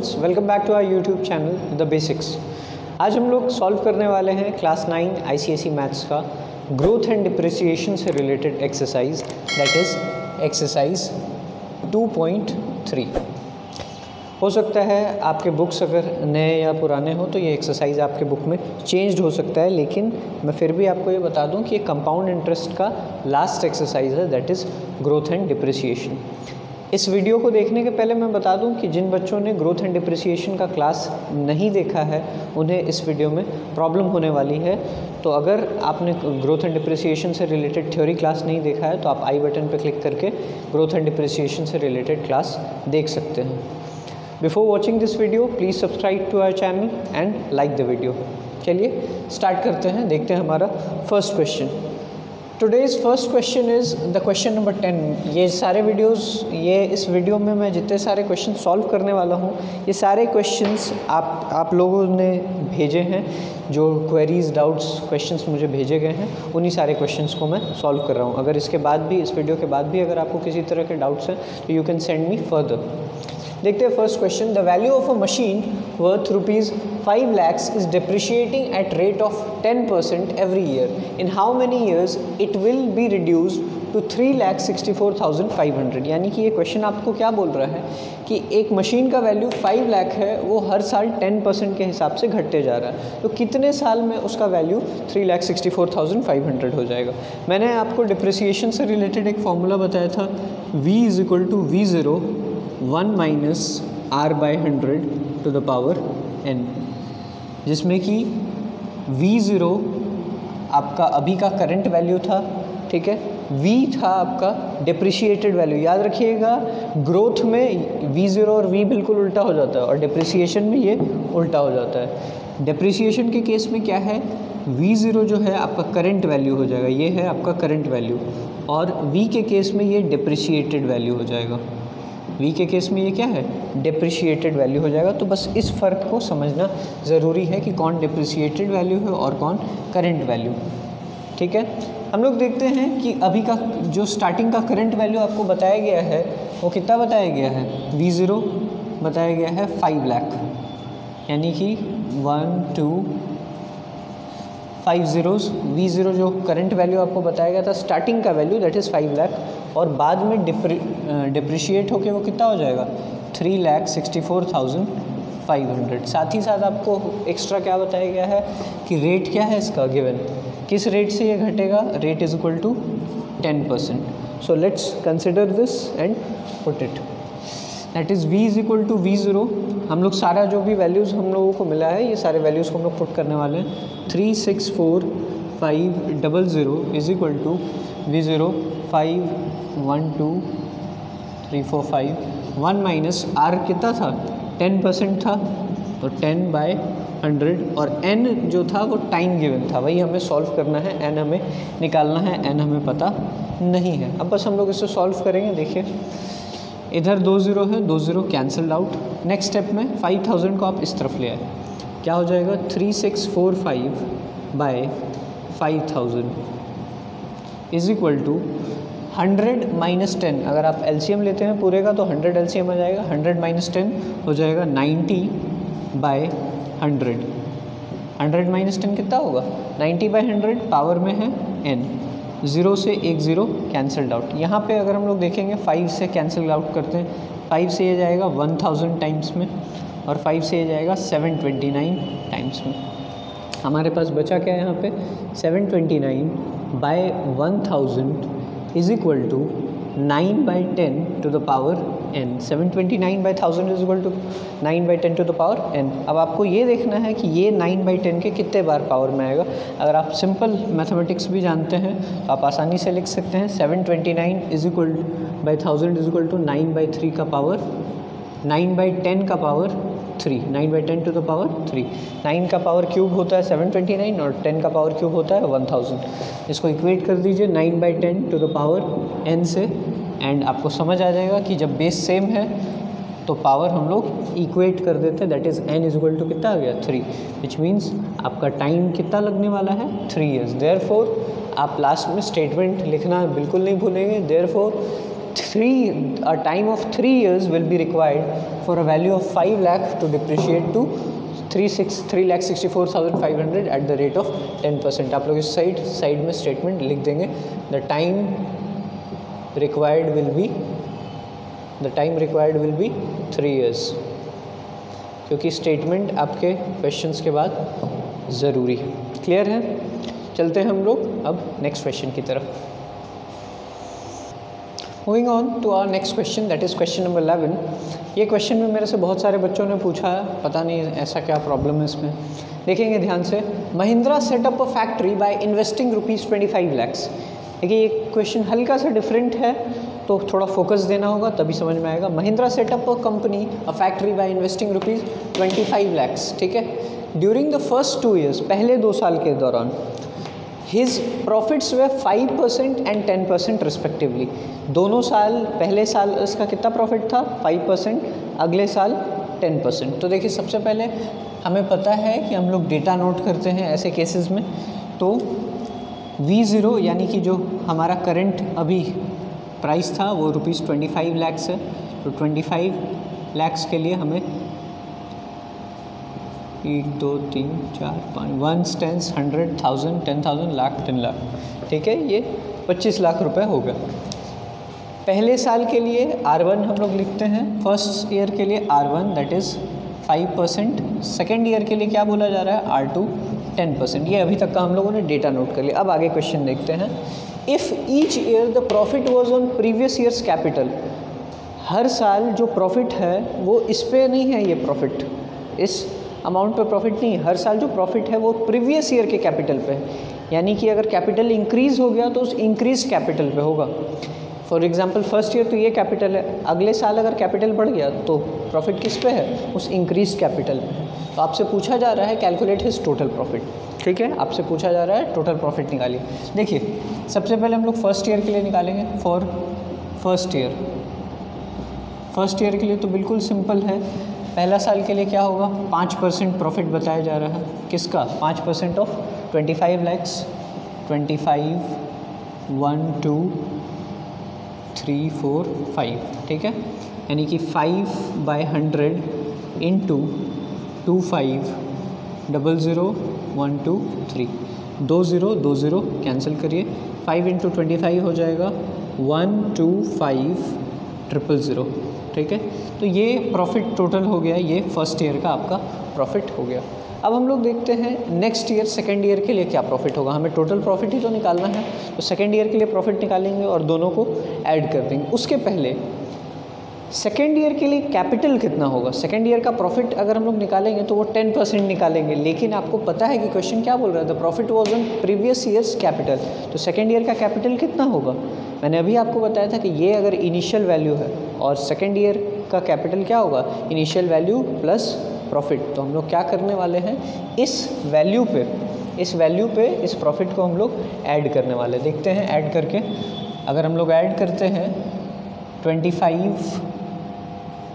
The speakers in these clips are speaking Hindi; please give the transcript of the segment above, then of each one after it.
Students welcome back to our YouTube channel the basics आज हम लोग सॉल्व करने वाले हैं क्लास नाइन आईसीएसई मैथ्स का ग्रोथ एंड डिप्रिसिएशन से related exercise that is exercise 2.3 हो सकता है आपके बुक्स अगर नए या पुराने हो तो ये एक्सरसाइज आपके बुक में चेंज्ड हो सकता है, लेकिन मैं फिर भी आपको ये बता दूँ कि ये कंपाउंड इंटरेस्ट का लास्ट एक्सरसाइज है that is growth and depreciation इस वीडियो को देखने के पहले मैं बता दूँ कि जिन बच्चों ने ग्रोथ एंड डिप्रिसिएशन का क्लास नहीं देखा है, उन्हें इस वीडियो में प्रॉब्लम होने वाली है। तो अगर आपने ग्रोथ एंड डिप्रिसिएशन से रिलेटेड थ्योरी क्लास नहीं देखा है तो आप आई बटन पर क्लिक करके ग्रोथ एंड डिप्रिसिएशन से रिलेटेड क्लास देख सकते हैं। Before watching this video please subscribe to our channel and like the video चलिए स्टार्ट करते हैं, देखते हैं हमारा first question today's first question is the question number ten ये सारे वीडियोस ये इस वीडियो में मैं जितने सारे क्वेश्चन सॉल्व करने वाला हूँ, ये सारे क्वेश्चंस आप आप लोगों ने भेजे हैं, जो क्वेरीज डाउट्स क्वेश्चंस मुझे भेजे गए हैं, उन्हीं सारे क्वेश्चंस को मैं सॉल्व कर रहा हूँ। अगर इसके बाद भी, इस वीडियो के बाद भी अगर आपको किसी तरह के डाउट्स हैं तो you can send me further देखते हैं first question the value of a machine worth rupees five lakhs is depreciating at rate of ten percent every year in how many years it will be reduce to three lakh sixty four thousand five hundred यानी कि ये क्वेश्चन आपको क्या बोल रहा है? कि एक मशीन का वैल्यू फाइव लाख है, वो हर साल टेन परसेंट के हिसाब से घटते जा रहा है। तो कितने साल में उसका value three lakh sixty four thousand five hundred हो जाएगा? मैंने आपको डिप्रिसिएशन से रिलेटेड एक फॉर्मूला बताया था. V is equal to V zero one minus R by hundred to the power N, जिसमें कि v ज़ीरो आपका अभी का करंट वैल्यू था, ठीक है? V था आपका डिप्रिशिएटेड वैल्यू याद रखिएगा ग्रोथ में v ज़ीरो और v बिल्कुल उल्टा हो जाता है और डिप्रिसिएशन में ये उल्टा हो जाता है। डिप्रिसिएशन के केस में क्या है? V ज़ीरो जो है आपका करंट वैल्यू हो जाएगा। ये है आपका करंट वैल्यू और v के केस में ये डिप्रिशिएटेड वैल्यू हो जाएगा। वी के केस में ये क्या है? डिप्रिशिएटेड वैल्यू हो जाएगा। तो बस इस फ़र्क को समझना ज़रूरी है कि कौन डिप्रिशिएटेड वैल्यू है और कौन करेंट वैल्यू ठीक है? हम लोग देखते हैं कि अभी का जो स्टार्टिंग का करंट वैल्यू आपको बताया गया है, वो कितना बताया गया है? वी ज़ीरो बताया गया है फाइव लाख यानी कि one two five zeros V zero जो करंट वैल्यू आपको बताया गया था स्टार्टिंग का value that is five lakh और बाद में डिप्री डिप्रिशिएट होकर वो कितना हो जाएगा? Three lakh sixty four thousand five hundred साथ ही साथ आपको एक्स्ट्रा क्या बताया गया है कि रेट क्या है इसका गिवन किस रेट से ये घटेगा? Rate is equal to ten percent so let's consider this and put it that is v is equal to V zero हम लोग सारा जो भी वैल्यूज़ हम लोगों को मिला है, ये सारे वैल्यूज़ को हम लोग पुट करने वाले हैं। Three six four five double zero is equal to v zero five one two three four five one minus r कितना था? टेन परसेंट था। तो टेन बाय हंड्रेड और एन जो था, वो टाइम गिवन था। वही हमें सॉल्व करना है। एन हमें निकालना है। एन हमें पता नहीं है। अब बस हम लोग इसे सॉल्व करेंगे, देखिए। इधर दो ज़ीरो है, दो zero cancelled out next step में फाइव थाउज़ेंड को आप इस तरफ़ ले आए। क्या हो जाएगा? Three six four five by five thousand is equal to hundred minus ten अगर आप एलसीएम लेते हैं पूरे का तो हंड्रेड एलसीएम आ जाएगा। हंड्रेड माइनस टेन हो जाएगा ninety by hundred hundred minus ten कितना होगा? नाइन्टी बाय हंड्रेड पावर में है एन ज़ीरो से एक ज़ीरो कैंसल्ड आउट यहाँ पे अगर हम लोग देखेंगे फाइव से कैंसिल आउट करते हैं। फाइव से ये जाएगा वन थाउज़ेंड टाइम्स में और फाइव से ये जाएगा सेवन ट्वेंटी नाइन टाइम्स में। हमारे पास बचा क्या है यहाँ पे? Seven twenty nine by one thousand is equal to nine by ten to the power n seven twenty nine by thousand is equal to nine by ten to the power n अब आपको ये देखना है कि ये नाइन बाई टेन के कितने बार पावर में आएगा। अगर आप सिंपल मैथमेटिक्स भी जानते हैं तो आप आसानी से लिख सकते हैं seven twenty nine is equal by thousand is equal to nine by three का पावर नाइन बाई टेन का power three nine by ten to the power three nine का पावर क्यूब होता है सेवन ट्वेंटी नाइन और टेन का पावर क्यूब होता है वन थाउज़ेंड इसको इक्वेट कर दीजिए nine by ten to the power n से एंड आपको समझ आ जाएगा कि जब बेस सेम है तो पावर हम लोग इक्वेट कर देते हैं that is n is equal to कितना आ गया? थ्री विच मीन्स आपका टाइम कितना लगने वाला है? थ्री ईयर्स देयर फोर आप लास्ट में स्टेटमेंट लिखना बिल्कुल नहीं भूलेंगे। Therefore three a time of three years will be required for a value of 5 lakh to depreciate to three six three lakh sixty four thousand five hundred at the rate of ten percent आप लोग इस साइड साइड में स्टेटमेंट लिख देंगे। The time required will be the time required will be three years क्योंकि स्टेटमेंट आपके क्वेश्चंस के बाद ज़रूरी है। क्लियर है? चलते हैं हम लोग अब नेक्स्ट क्वेश्चन की तरफ़। Moving on to our next question that is question number eleven ये क्वेश्चन में मेरे से बहुत सारे बच्चों ने पूछा है पता नहीं ऐसा क्या प्रॉब्लम है इसमें। देखेंगे ध्यान से। Mahindra set up a factory by investing rupees twenty five lakhs देखिए, ये क्वेश्चन हल्का सा डिफरेंट है तो थोड़ा फोकस देना होगा, तभी समझ में आएगा। Mahindra set up a company a factory by investing rupees twenty five lakhs ठीक है? During the first two years पहले दो साल के दौरान his profits were five percent and ten percent respectively दोनों साल, पहले साल इसका कितना प्रॉफिट था? फाइव परसेंट अगले साल टेन परसेंट तो देखिए, सबसे पहले हमें पता है कि हम लोग डेटा नोट करते हैं ऐसे केसेस में तो वी ज़ीरो यानी कि जो हमारा करंट अभी प्राइस था, वो रुपीज़ ट्वेंटी फाइव लैक्स है। तो ट्वेंटी फाइव लैक्स के लिए हमें एक, दो, तीन, चार, पाँच one tens hundred thousand ten thousand lakh ten lakh. ठीक है, ये पच्चीस लाख रुपए हो गए। पहले साल के लिए आर वन हम लोग लिखते हैं। फ़र्स्ट ईयर के लिए r one that is five percent second year के लिए क्या बोला जा रहा है? आर टू टेन परसेंट ये अभी तक का हम लोगों ने डेटा नोट कर लिया। अब आगे क्वेश्चन देखते हैं। If each year the profit was on previous years capital हर साल जो प्रॉफिट है, वो इस पर नहीं है ये प्रॉफिट इस अमाउंट पे प्रॉफिट नहीं, हर साल जो प्रॉफिट है, वो प्रीवियस ईयर के कैपिटल पे है। यानी कि अगर कैपिटल इंक्रीज़ हो गया तो उस इंक्रीज कैपिटल पे होगा। फॉर एग्ज़ाम्पल फ़र्स्ट ईयर तो ये कैपिटल है, अगले साल अगर कैपिटल बढ़ गया तो प्रॉफिट किस पे है? उस इंक्रीज कैपिटल पे है। तो आपसे पूछा जा रहा है कैलकुलेट हिज टोटल प्रॉफिट ठीक है? आपसे पूछा जा रहा है टोटल प्रॉफिट निकालिए। देखिए, सबसे पहले हम लोग फ़र्स्ट ईयर के लिए निकालेंगे। For first year first year के लिए तो बिल्कुल सिंपल है। पहला साल के लिए क्या होगा? पाँच परसेंट प्रॉफिट बताया जा रहा है। किसका? पाँच percent of twenty five lakhs twenty five one two three four five ठीक है? यानी कि five by hundred into two five double zero one two three दो ज़ीरो दो ज़ीरो कैंसिल करिए। फाइव इंटू ट्वेंटी फाइव हो जाएगा। One two five triple zero ठीक है? तो ये प्रॉफिट टोटल हो गया। ये फ़र्स्ट ईयर का आपका प्रॉफिट हो गया। अब हम लोग देखते हैं नेक्स्ट ईयर सेकेंड ईयर के लिए क्या प्रॉफिट होगा। हमें टोटल प्रॉफिट ही तो निकालना है तो सेकेंड ईयर के लिए प्रॉफिट निकालेंगे और दोनों को ऐड कर देंगे। उसके पहले सेकेंड ईयर के लिए कैपिटल कितना होगा? सेकेंड ईयर का प्रॉफिट अगर हम लोग निकालेंगे तो वो टेन परसेंट निकालेंगे, लेकिन आपको पता है कि क्वेश्चन क्या बोल रहा है? The profit was on previous years capital तो सेकेंड ईयर का कैपिटल कितना होगा? मैंने अभी आपको बताया था कि ये अगर इनिशियल वैल्यू है, और सेकेंड ईयर का कैपिटल क्या होगा? इनिशियल वैल्यू प्लस प्रॉफिट तो हम लोग क्या करने वाले हैं? इस वैल्यू पे, इस वैल्यू पे इस प्रॉफिट को हम लोग ऐड करने वाले देखते हैं ऐड करके। अगर हम लोग ऐड करते हैं ट्वेंटी फाइव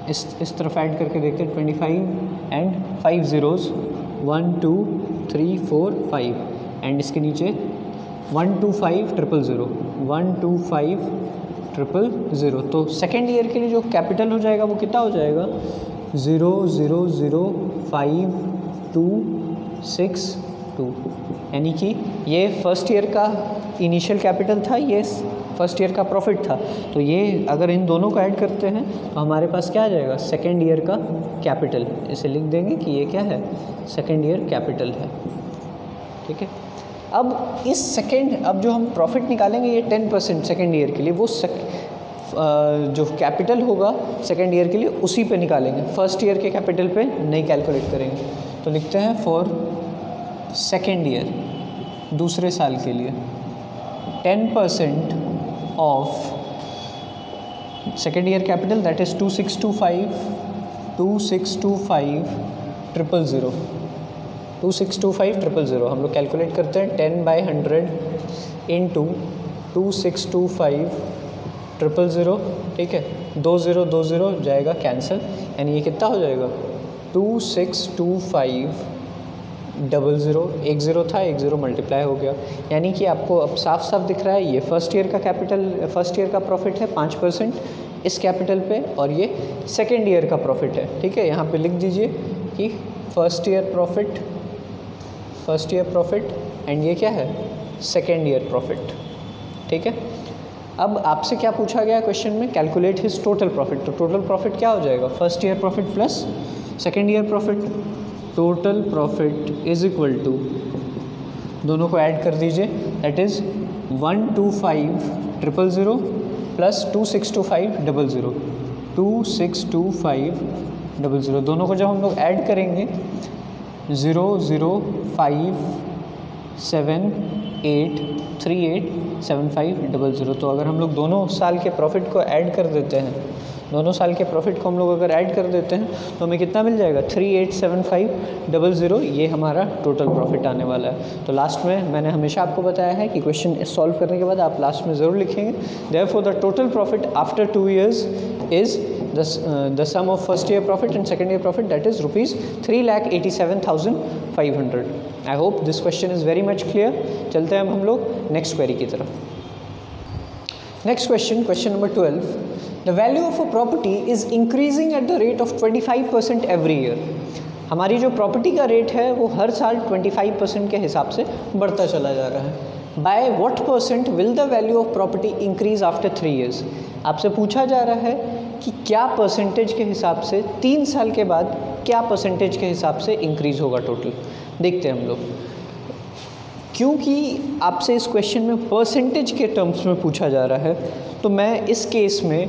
इस इस तरफ़ ऐड करके देखते हैं twenty five and five zeros one two three four five and इसके नीचे one two five triple zero one two five triple zero तो सेकेंड ईयर के लिए जो कैपिटल हो जाएगा, वो कितना हो जाएगा? Zero zero zero five two six two यानी कि ये फ़र्स्ट ईयर का इनिशियल कैपिटल था ये फ़र्स्ट ईयर का प्रॉफिट था। तो ये अगर इन दोनों को ऐड करते हैं तो हमारे पास क्या आ जाएगा? सेकेंड ईयर का कैपिटल इसे लिख देंगे कि ये क्या है? सेकेंड ईयर कैपिटल है। ठीक है? अब इस सेकेंड अब जो हम प्रॉफिट निकालेंगे ये टेन परसेंट सेकेंड ईयर के लिए वो सक, जो कैपिटल होगा सेकेंड ईयर के लिए उसी पे निकालेंगे। फ़र्स्ट ईयर के कैपिटल पे नहीं कैलकुलेट करेंगे। तो लिखते हैं फॉर सेकेंड ईयर दूसरे साल के लिए ten percent of second year capital that is two six two five two six two five triple zero two six two five triple zero हम लोग कैलकुलेट करते हैं ten by hundred into two six two five triple zero, ठीक है? दो ज़ीरो दो ज़ीरो जाएगा कैंसिल। यानी ये कितना हो जाएगा? Two six two five double zero, एक ज़ीरो था, एक ज़ीरो मल्टीप्लाई हो गया। यानी कि आपको अब साफ़ साफ़ दिख रहा है, ये फ़र्स्ट ईयर का कैपिटल फ़र्स्ट ईयर का प्रॉफिट है, पाँच परसेंट इस कैपिटल पे, और ये सेकेंड ईयर का प्रॉफिट है, ठीक है? यहाँ पे लिख दीजिए कि first year profit first year profit and ये क्या है? सेकेंड ईयर प्रॉफिट ठीक है? अब आपसे क्या पूछा गया क्वेश्चन में? कैलकुलेट हिज टोटल प्रॉफिट तो टोटल प्रॉफिट क्या हो जाएगा? First year profit plus second year profit total profit is equal to दोनों को ऐड कर दीजिए. That is one two five triple zero plus two six two five double zero two six two five double zero दोनों को जब हम लोग ऐड करेंगे zero zero five seven eight three eight seven five double zero तो अगर हम लोग दोनों साल के प्रॉफिट को ऐड कर देते हैं, दोनों साल के प्रॉफिट को हम लोग अगर ऐड कर देते हैं तो हमें कितना मिल जाएगा? Three eight seven five double zero ये हमारा टोटल प्रॉफिट आने वाला है। तो लास्ट में मैंने हमेशा आपको बताया है कि क्वेश्चन सॉल्व करने के बाद आप लास्ट में ज़रूर लिखेंगे। Therefore the total profit after two years is the sum of first year profit and second year profit, that is rupees 3 lakh 87500 i hope this question is very much clear. चलते हैं हम लोग नेक्स्ट क्वेरी की तरफ़. Next question question number twelve the value of a property is increasing at the rate of 25 percent every year हमारी जो प्रॉपर्टी का रेट है, वो हर साल 25 परसेंट के हिसाब से बढ़ता चला जा रहा है. By what percent will the value of property increase after three years आपसे पूछा जा रहा है कि क्या परसेंटेज के हिसाब से तीन साल के बाद क्या परसेंटेज के हिसाब से इंक्रीज़ होगा टोटल देखते हैं हम लोग। क्योंकि आपसे इस क्वेश्चन में परसेंटेज के टर्म्स में पूछा जा रहा है तो मैं इस केस में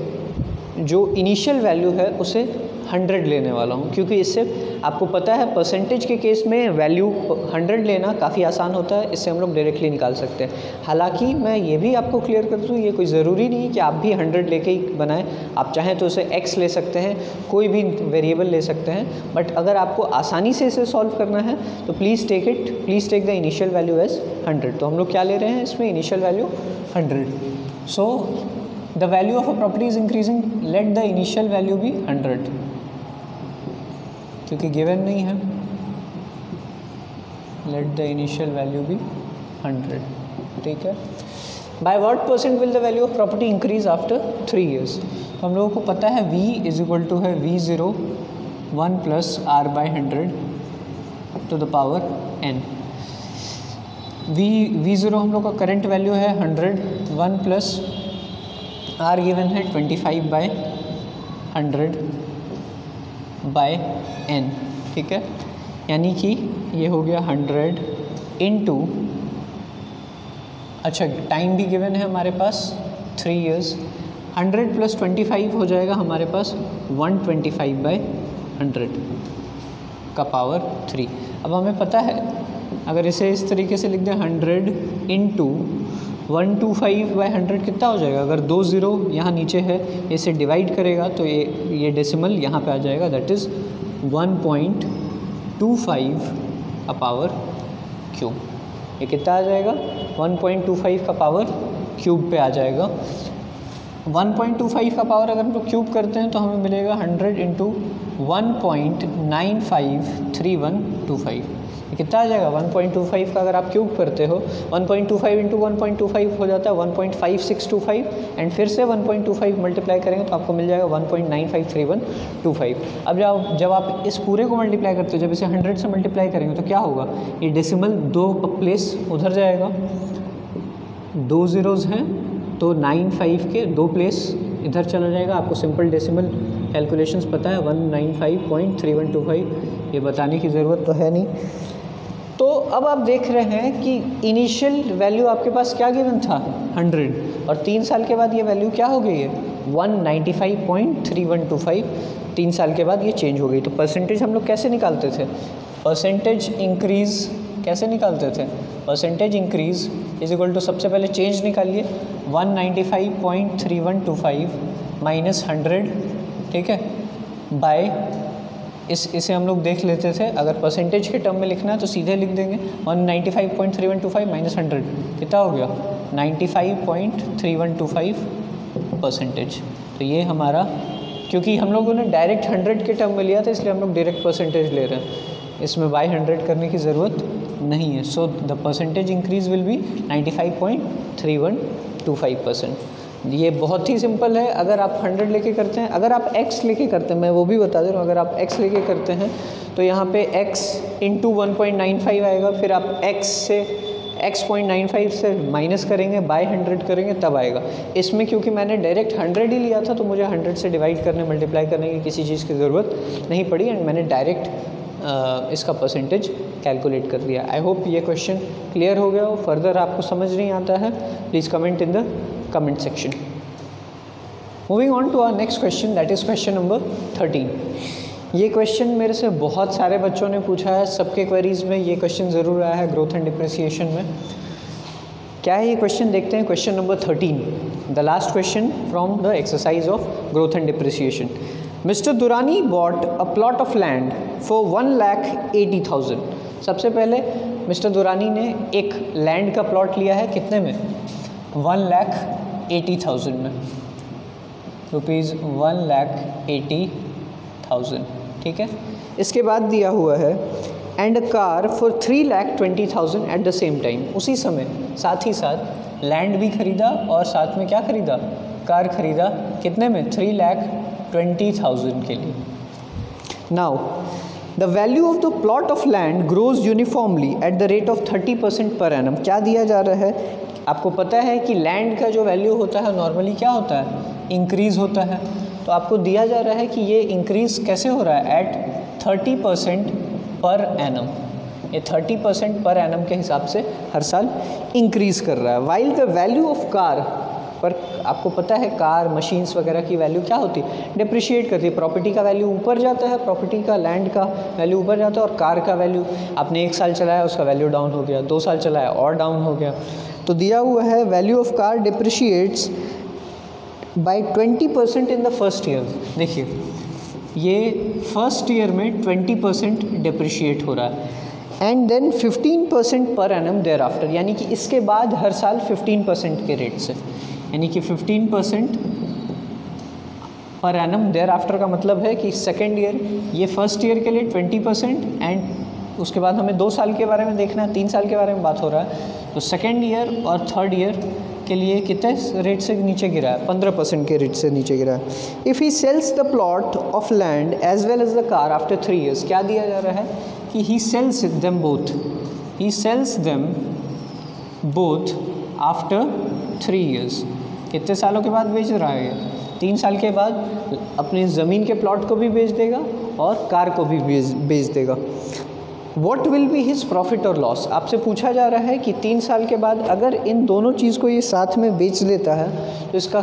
जो इनिशियल वैल्यू है, उसे हंड्रेड लेने वाला हूँ, क्योंकि इससे आपको पता है परसेंटेज के केस में वैल्यू हंड्रेड लेना काफ़ी आसान होता है, इससे हम लोग डायरेक्टली निकाल सकते हैं। हालाँकि मैं ये भी आपको क्लियर कर दूँ, ये कोई ज़रूरी नहीं कि आप भी हंड्रेड लेके ही बनाएँ। आप चाहें तो उसे एक्स ले सकते हैं, कोई भी वेरिएबल ले सकते हैं बट अगर आपको आसानी से इसे सॉल्व करना है तो please take it please take the initial value as hundred. तो हम लोग क्या ले रहे हैं इसमें? Initial value hundred. So the value of a property is increasing let the initial value भी हंड्रेड। क्योंकि गिवन नहीं है। लेट द इनिशियल वैल्यू भी हंड्रेड ठीक है? By what percent will the value of property increase after three years हम लोगों को पता है v इज़ इक्वल टू है v zero one plus r by hundred to the power n v v zero हम लोग का करेंट वैल्यू है hundred one plus r given है twenty five by hundred by n ठीक है? यानी कि ये हो गया हंड्रेड इंटू अच्छा टाइम भी गिवन है हमारे पास three years hundred plus twenty five हो जाएगा हमारे पास one twenty five by hundred का पावर थ्री अब हमें पता है, अगर इसे इस तरीके से लिख दें hundred into one two five by hundred कितना हो जाएगा? अगर दो ज़ीरो यहाँ नीचे है, इसे डिवाइड करेगा तो ये ये डेसिमल यहाँ पे आ जाएगा that is one point two five a power cube ये कितना आ जाएगा? वन पॉइंट टू फाइव का पावर क्यूब पे आ जाएगा। वन पॉइंट टू फाइव का पावर अगर हम लोग क्यूब करते हैं तो हमें मिलेगा hundred into one point nine five three one two five. कितना आ जाएगा? 1.25 का अगर आप क्यूब करते हो 1.25 point two five into one point two five हो जाता है 1.5625 एंड फिर से 1.25 मल्टीप्लाई करेंगे तो आपको मिल जाएगा 1.953125 अब जब जब आप इस पूरे को मल्टीप्लाई करते हो, जब इसे 100 से मल्टीप्लाई करेंगे तो क्या होगा? ये डेसिमल दो प्लेस उधर जाएगा। दो ज़ीरोज़ हैं तो नाइन फाइव के दो प्लेस इधर चला जाएगा। आपको सिंपल डेसिमल कैलकुलेशंस पता है one nine five point three one two five ये बताने की ज़रूरत तो है नहीं। अब आप देख रहे हैं कि इनिशियल वैल्यू आपके पास क्या गिवन था? 100 और तीन साल के बाद ये वैल्यू क्या हो गई है? 195.3125 तीन साल के बाद ये चेंज हो गई। तो परसेंटेज हम लोग कैसे निकालते थे? परसेंटेज इंक्रीज़ कैसे निकालते थे? Percentage increase is equal to सबसे पहले चेंज निकालिए। 195.3125 माइनस हंड्रेड ठीक है? बाय इस, इसे हम लोग देख लेते थे। अगर परसेंटेज के टर्म में लिखना है तो सीधे लिख देंगे। One ninety five point three one two five minus hundred कितना हो गया? Ninety five point three one two five percentage तो ये हमारा, क्योंकि हम लोगों ने डायरेक्ट हंड्रेड के टर्म में लिया था, इसलिए हम लोग डायरेक्ट परसेंटेज ले रहे हैं। इसमें बाई हंड्रेड करने की ज़रूरत नहीं है। So the percentage increase will be ninety five point three one two five percent ये बहुत ही सिंपल है। अगर आप हंड्रेड लेके करते हैं, अगर आप एक्स लेके करते हैं, मैं वो भी बता दे रहा हूँ, अगर आप एक्स लेके करते हैं तो यहाँ पे x into one point nine five आएगा, फिर आप x से x पॉइंट नाइन फाइव से माइनस करेंगे बाय हंड्रेड करेंगे, तब आएगा। इसमें क्योंकि मैंने डायरेक्ट हंड्रेड ही लिया था तो मुझे हंड्रेड से डिवाइड करने मल्टीप्लाई करने की किसी चीज़ की ज़रूरत नहीं पड़ी एंड मैंने डायरेक्ट इसका परसेंटेज कैलकुलेट कर दिया आई होप ये क्वेश्चन क्लियर हो गया हो। फर्दर आपको समझ नहीं आता है please comment in the comment section moving on to our next question that is question number thirteen ये क्वेश्चन मेरे से बहुत सारे बच्चों ने पूछा है। सबके क्वेरीज में ये क्वेश्चन ज़रूर आया है ग्रोथ एंड डिप्रिसिएशन में। क्या है ये क्वेश्चन देखते हैं? Question number thirteen the last question from the exercise of growth and depreciation mister Durrani bought a plot of land for one lakh eighty thousand सबसे पहले मिस्टर दुरानी ने एक लैंड का प्लॉट लिया है कितने में? वन लैख एटी थाउज़ेंड में। Rupees one lakh eighty thousand ठीक है? इसके बाद दिया हुआ है and a car for three lakh twenty thousand at the same time उसी समय साथ ही साथ लैंड भी खरीदा और साथ में क्या खरीदा? कार खरीदा कितने में? थ्री लैख ट्वेंटी थाउज़ेंड के लिए। Now the value of the plot of land grows uniformly at the rate of thirty percent per annum क्या दिया जा रहा है? आपको पता है कि लैंड का जो वैल्यू होता है नॉर्मली क्या होता है? इंक्रीज़ होता है। तो आपको दिया जा रहा है कि ये इंक्रीज़ कैसे हो रहा है? At thirty percent per annum ये थर्टी परसेंट पर एनम के हिसाब से हर साल इंक्रीज़ कर रहा है। While the value of car पर आपको पता है, कार मशीन्स वगैरह की वैल्यू क्या होती है? डिप्रिशिएट करती है। प्रॉपर्टी का वैल्यू ऊपर जाता है प्रॉपर्टी का लैंड का वैल्यू ऊपर जाता है और कार का वैल्यू आपने एक साल चलाया, उसका वैल्यू डाउन हो गया। दो साल चलाया, और डाउन हो गया। तो दिया हुआ है value of car depreciates by twenty percent in the first year देखिए, ये फ़र्स्ट ईयर में ट्वेंटी परसेंट डिप्रिशिएट हो रहा है। And then fifteen percent per annum thereafter यानी कि इसके बाद हर साल फिफ्टीन परसेंट के रेट से। यानी कि fifteen percent per annum thereafter का मतलब है कि सेकेंड ईयर ये फ़र्स्ट ईयर के लिए ट्वेंटी परसेंट एंड उसके बाद हमें दो साल के बारे में देखना है, तीन साल के बारे में बात हो रहा है। तो सेकेंड ईयर और थर्ड ईयर के लिए कितने रेट से नीचे गिरा है? पंद्रह परसेंट के रेट से नीचे गिरा है। If he sells the plot of land as well as the car after three years क्या दिया जा रहा है? कि he sells them both he sells them both after three years कितने सालों के बाद बेच रहा है तीन साल के बाद अपने ज़मीन के प्लॉट को भी बेच देगा और कार को भी बेच बेच देगा। What will be his profit और लॉस आपसे पूछा जा रहा है कि तीन साल के बाद अगर इन दोनों चीज़ को ये साथ में बेच लेता है तो इसका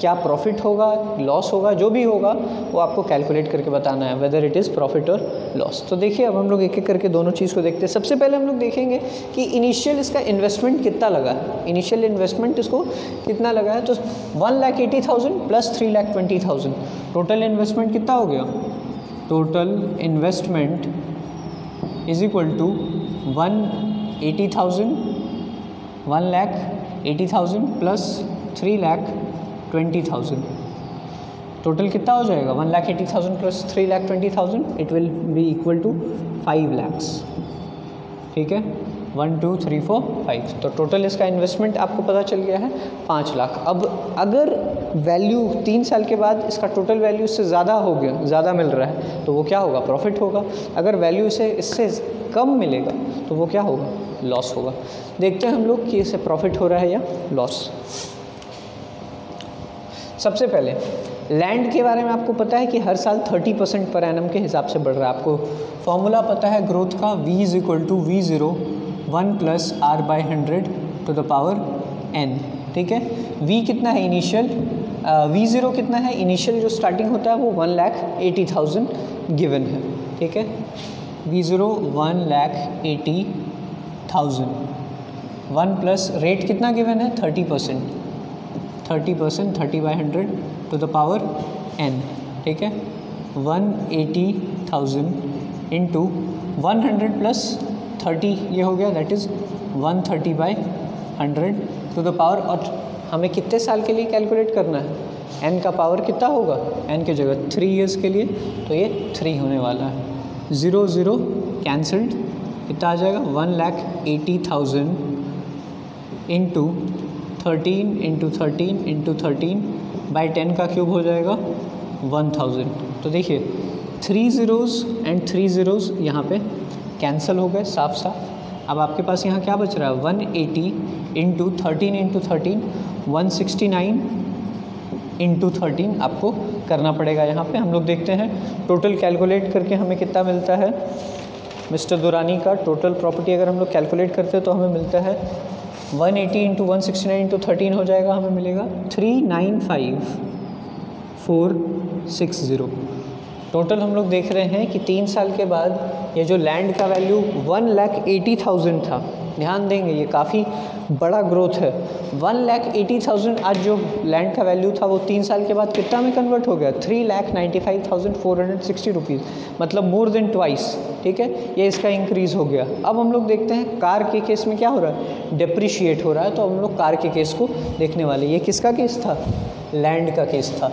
क्या प्रॉफिट होगा लॉस होगा, जो भी होगा, वो आपको कैलकुलेट करके बताना है वेदर इट इज़ प्रॉफिट और लॉस तो देखिए, अब हम लोग एक एक करके दोनों चीज़ को देखते हैं। सबसे पहले हम लोग देखेंगे कि इनिशियल इसका इन्वेस्टमेंट कितना लगा है। इनिशियल इन्वेस्टमेंट इसको कितना लगा है? तो one lakh eighty thousand plus three lakh twenty thousand total investment कितना हो गया? Total investment is equal to one eighty thousand one lakh eighty thousand plus three lakh twenty thousand. Total कितना हो जाएगा? One lakh eighty thousand plus three lakh twenty thousand it will be equal to five lakhs ठीक है? One two three four five तो टोटल इसका इन्वेस्टमेंट आपको पता चल गया है पाँच लाख। अब अगर वैल्यू तीन साल के बाद इसका टोटल वैल्यू इससे ज़्यादा हो गया, ज़्यादा मिल रहा है तो वो क्या होगा? प्रॉफिट होगा। अगर वैल्यू इसे, इससे कम मिलेगा तो वो क्या होगा? लॉस होगा। देखते हैं हम लोग कि इसे प्रॉफिट हो रहा है या लॉस सबसे पहले लैंड के बारे में आपको पता है कि हर साल 30 परसेंट पर एनम के हिसाब से बढ़ रहा है। आपको फॉर्मूला पता है ग्रोथ का, v is equal to V zero one plus R by hundred to the power N ठीक है? V कितना है इनिशियल वी ज़ीरो कितना है? इनिशियल जो स्टार्टिंग होता है वो one lakh eighty thousand given है, ठीक है? V zero one lakh eighty thousand one plus rate कितना गिवन है? Thirty percent thirty percent thirty by hundred to the power N ठीक है? One eighty thousand into one hundred plus thirty ये हो गया that is one thirty by hundred to the power और हमें कितने साल के लिए कैलकुलेट करना है? एन का पावर कितना होगा? एन की जगह थ्री ईयर्स के लिए तो ये थ्री होने वाला है। ज़ीरो ज़ीरो कैंसल्ड कितना आ जाएगा? One lakh eighty thousand into thirteen into thirteen into thirteen by ten का क्यूब हो जाएगा वन थाउज़ेंड तो देखिए three zeros and three zeros यहाँ पे कैंसिल हो गए साफ़ साफ़। अब आपके पास यहाँ क्या बच रहा है? One eighty into thirteen into thirteen one sixty nine into thirteen आपको करना पड़ेगा यहाँ पे। हम लोग देखते हैं टोटल कैलकुलेट करके हमें कितना मिलता है? मिस्टर दुरानी का टोटल प्रॉपर्टी अगर हम लोग कैलकुलेट करते हैं तो हमें मिलता है 180 eighty into one sixty nine into thirteen हो जाएगा, हमें मिलेगा three nine five four six zero. Total हम लोग देख रहे हैं कि तीन साल के बाद ये जो लैंड का value one lakh eighty thousand था ध्यान देंगे, ये काफ़ी बड़ा ग्रोथ है। वन लैख एटी थाउज़ेंड आज जो लैंड का वैल्यू था, वो तीन साल के बाद कितना में कन्वर्ट हो गया? Three lakh ninety five thousand four hundred sixty rupees मतलब मोर देन ट्वाइस ठीक है? ये इसका इंक्रीज़ हो गया। अब हम लोग देखते हैं कार के केस में क्या हो रहा है? डिप्रिशिएट हो रहा है तो हम लोग कार के केस को देखने वाले। ये किसका केस था? लैंड का केस था।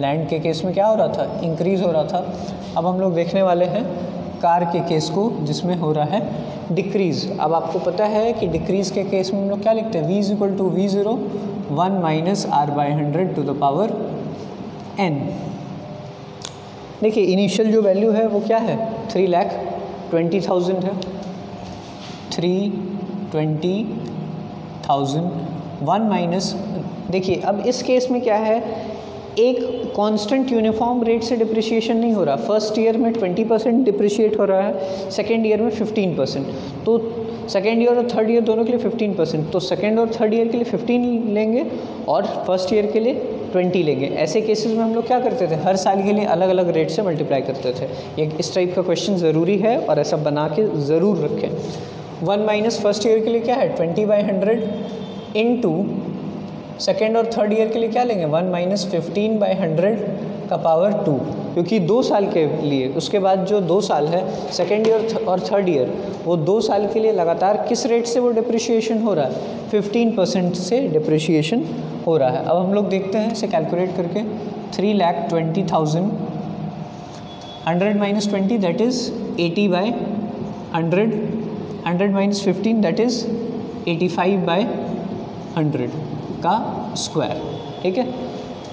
लैंड के केस में क्या हो रहा था? इंक्रीज़ हो रहा था। अब हम लोग देखने वाले हैं कार के केस को जिसमें हो रहा है डिक्रीज़ अब आपको पता है कि डिक्रीज़ के केस में हम लोग क्या लिखते हैं? V is equal to V zero one minus R by hundred to the power N देखिए इनिशियल जो वैल्यू है वो क्या है? थ्री लैख ट्वेंटी थाउज़ेंड है। Three twenty thousand one minus देखिए, अब इस केस में क्या है? एक कांस्टेंट यूनिफॉर्म रेट से डिप्रिशिएशन नहीं हो रहा। फ़र्स्ट ईयर में 20 परसेंट डिप्रिशिएट हो रहा है सेकेंड ईयर में 15 परसेंट तो सेकेंड ईयर और थर्ड ईयर दोनों के लिए 15 परसेंट तो सेकेंड और थर्ड ईयर के लिए 15 लेंगे और फ़र्स्ट ईयर के लिए 20 लेंगे। ऐसे केसेस में हम लोग क्या करते थे? हर साल के लिए अलग अलग रेट से मल्टीप्लाई करते थे। ये इस टाइप का क्वेश्चन ज़रूरी है और ऐसा बना के ज़रूर रखें। वन माइनस फ़र्स्ट ईयर के लिए क्या है? Twenty by hundred into second और थर्ड ईयर के लिए क्या लेंगे? One minus fifteen by hundred का पावर टू क्योंकि दो साल के लिए, उसके बाद जो दो साल है सेकेंड ईयर और थर्ड ईयर वो दो साल के लिए लगातार किस रेट से वो डिप्रिशिएशन हो रहा है? फिफ्टीन परसेंट से डिप्रिशिएशन हो रहा है। अब हम लोग देखते हैं, इसे कैलकुलेट करके three lakh twenty thousand hundred minus twenty that is eighty by hundred hundred minus fifteen that is eighty five by hundred का स्क्वायर ठीक है?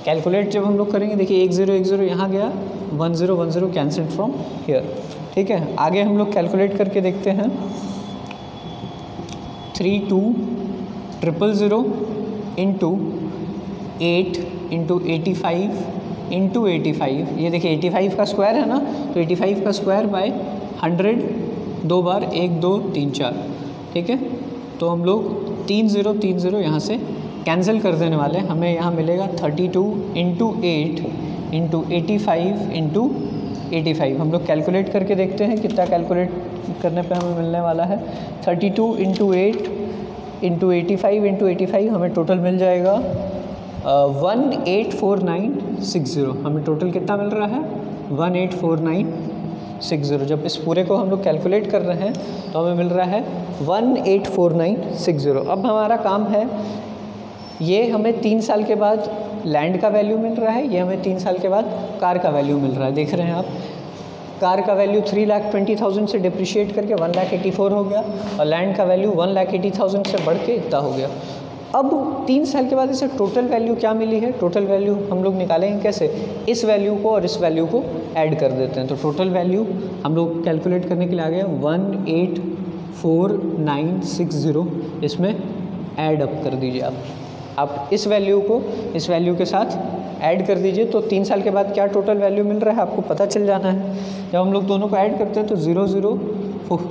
कैलकुलेट जब हम लोग करेंगे, देखिए एक ज़ीरो एक ज़ीरो यहाँ गया one zero one zero cancel from here ठीक है? आगे हम लोग कैलकुलेट करके देखते हैं। Three two triple zero into eight into eighty five into eighty five ये देखिए एटी फाइव का स्क्वायर है ना? तो एटी फाइव का स्क्वायर बाय हंड्रेड दो बार एक, दो, तीन, चार, ठीक है? तो हम लोग तीन ज़ीरो तीन ज़ीरो यहाँ से कैंसिल कर देने वाले, हमें यहाँ मिलेगा thirty two into eight into eighty five into eighty five हम लोग कैलकुलेट करके देखते हैं कितना कैलकुलेट करने पे हमें मिलने वाला है। Thirty two into eight into eighty five into eighty five हमें टोटल मिल जाएगा one eight four nine six zero हमें टोटल कितना मिल रहा है? One eight four nine six zero जब इस पूरे को हम लोग कैलकुलेट कर रहे हैं तो हमें मिल रहा है one eight four nine six zero अब हमारा काम है ये हमें तीन साल के बाद लैंड का वैल्यू मिल रहा है, ये हमें तीन साल के बाद कार का वैल्यू मिल रहा है। देख रहे हैं आप? कार का value three lakh twenty thousand से डिप्रिशिएट करके वन लाख एटी फोर हो गया और लैंड का value one lakh eighty thousand से बढ़ के इतना हो गया। अब तीन साल के बाद इसे टोटल वैल्यू क्या मिली है? टोटल वैल्यू हम लोग निकालेंगे कैसे? इस वैल्यू को और इस वैल्यू को ऐड कर देते हैं। तो टोटल वैल्यू हम लोग कैलकुलेट करने के लिए आ गए one eight four nine six zero इसमें ऐड अप कर दीजिए आप। आप इस वैल्यू को, इस वैल्यू के साथ ऐड कर दीजिए तो तीन साल के बाद क्या टोटल वैल्यू मिल रहा है आपको पता चल जाना है। जब हम लोग दोनों को ऐड करते हैं तो zero zero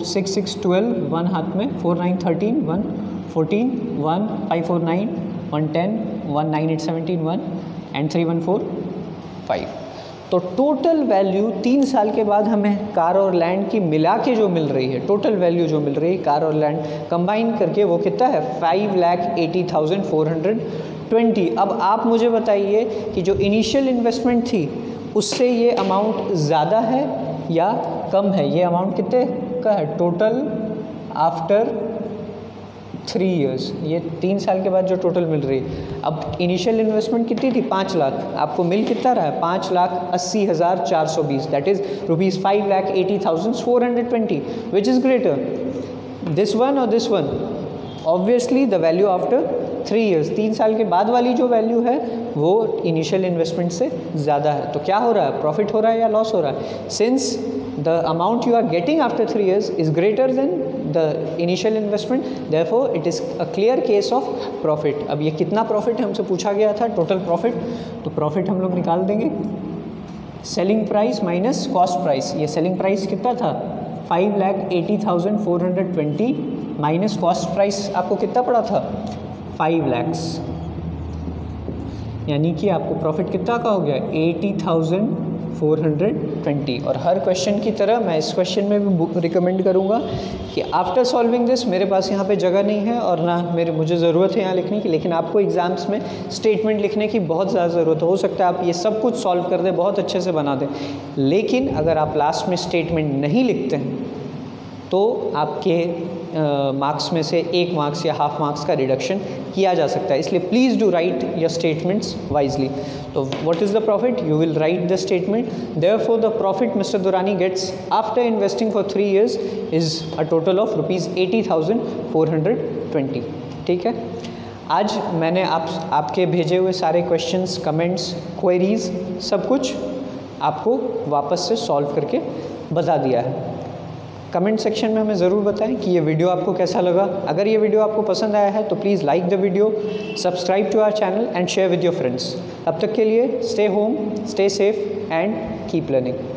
six six twelve one हाथ में four nine thirteen one fourteen one five four nine one ten one nine eight seventeen one and three one four five तो टोटल वैल्यू तीन साल के बाद हमें कार और लैंड की मिला के जो मिल रही है टोटल वैल्यू जो मिल रही है कार और लैंड कंबाइन करके वो कितना है? Five lakh eighty thousand four hundred twenty अब आप मुझे बताइए कि जो इनिशियल इन्वेस्टमेंट थी, उससे ये अमाउंट ज़्यादा है या कम है? ये अमाउंट कितने का है? टोटल आफ्टर थ्री इयर्स ये तीन साल के बाद जो टोटल मिल रही है। अब इनिशियल इन्वेस्टमेंट कितनी थी? पाँच लाख। आपको मिल कितना रहा है? पाँच लाख अस्सी हज़ार चार सौ बीस। That is rupees five lakh eighty thousand four hundred twenty which is greater this one और this one obviously the value after three years तीन साल के बाद वाली जो वैल्यू है, वो इनिशियल इन्वेस्टमेंट से ज़्यादा है। तो क्या हो रहा है? प्रॉफिट हो रहा है या लॉस हो रहा है? Since the amount you are getting after three years is greater than the initial investment therefore it is a clear case of profit अब ये कितना प्रॉफिट हमसे पूछा गया था टोटल प्रॉफिट तो प्रॉफिट हम लोग निकाल देंगे। Selling price minus cost price ये सेलिंग प्राइस कितना था? Five lakh eighty thousand four hundred twenty minus cost price आपको कितना पड़ा था? फाइव लैक्स यानी कि आपको प्रॉफिट कितना का हो गया? Eighty thousand four hundred twenty. और हर क्वेश्चन की तरह मैं इस क्वेश्चन में भी रिकमेंड करूँगा कि आफ्टर सॉल्विंग दिस मेरे पास यहाँ पे जगह नहीं है और ना मेरे, मुझे ज़रूरत है यहाँ लिखने की, लेकिन आपको एग्ज़ाम्स में स्टेटमेंट लिखने की बहुत ज़्यादा ज़रूरत हो सकता है। आप ये सब कुछ सॉल्व कर दें, बहुत अच्छे से बना दें। लेकिन अगर आप लास्ट में स्टेटमेंट नहीं लिखते हैं तो आपके मार्क्स में से एक मार्क्स या हाफ़ मार्क्स का रिडक्शन किया जा सकता है। इसलिए please do write your statements wisely तो what is the profit you will write the statement therefore the profit mister Durrani gets after investing for three years is a total of rupees eighty thousand four hundred twenty ठीक है? आज मैंने आप, आपके भेजे हुए सारे क्वेश्चंस कमेंट्स क्वेरीज सब कुछ आपको वापस से सॉल्व करके बता दिया है। कमेंट सेक्शन में हमें ज़रूर बताएँ कि ये वीडियो आपको कैसा लगा। अगर ये वीडियो आपको पसंद आया है तो please like the video subscribe to our channel and share with your friends तब तक के लिए stay home stay safe and keep learning